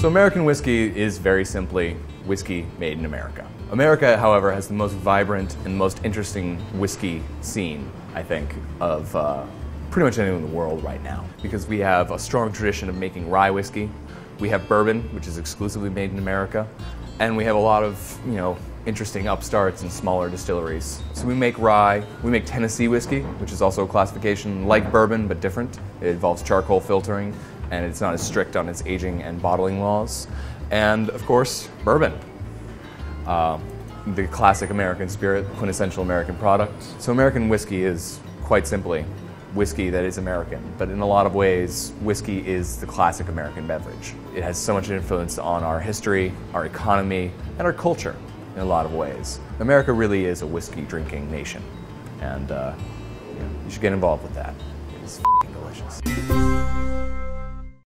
So American whiskey is very simply whiskey made in America. America, however, has the most vibrant and most interesting whiskey scene, I think, of uh, pretty much anywhere in the world right now. Because we have a strong tradition of making rye whiskey. We have bourbon, which is exclusively made in America. And we have a lot of, you know, interesting upstarts and smaller distilleries. So we make rye, we make Tennessee whiskey, which is also a classification like bourbon but different. It involves charcoal filtering and it's not as strict on its aging and bottling laws. And of course, bourbon. Uh, the classic American spirit, quintessential American product. So American whiskey is quite simply whiskey that is American, but in a lot of ways, whiskey is the classic American beverage. It has so much influence on our history, our economy, and our culture in a lot of ways. America really is a whiskey drinking nation, and uh, you, you should get involved with that. It's delicious.